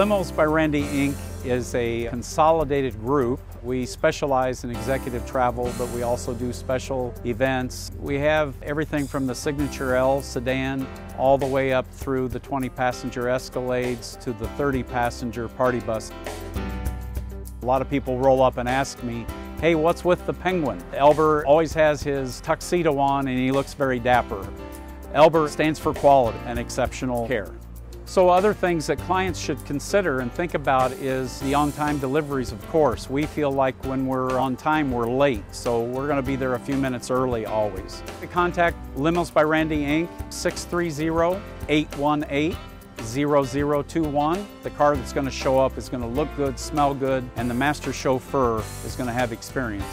Limos by Randy Inc. is a consolidated group. We specialize in executive travel, but we also do special events. We have everything from the Signature L sedan all the way up through the 20 passenger Escalades to the 30 passenger party bus. A lot of people roll up and ask me, hey, what's with the Penguin? Elbur always has his tuxedo on and he looks very dapper. Elbur stands for quality and exceptional care. So other things that clients should consider and think about is the on-time deliveries, of course. We feel like when we're on time, we're late, so we're gonna be there a few minutes early always. Contact Limos by Randy Inc. 630-818-0021. The car that's gonna show up is gonna look good, smell good, and the master chauffeur is gonna have experience.